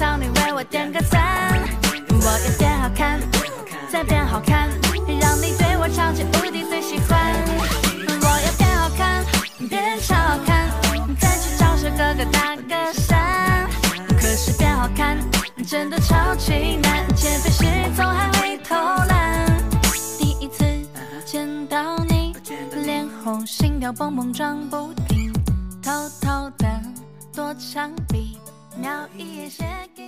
少女为我点个赞。我要变好看，再变好看，让你对我超级无敌最喜欢。我要变好看，变超好看，再去找帅哥哥搭个讪。可是变好看真的超级难，减肥时总还会偷懒。第一次见到你，脸红心跳蹦蹦撞不停，偷偷的躲墙壁，瞄一眼写给。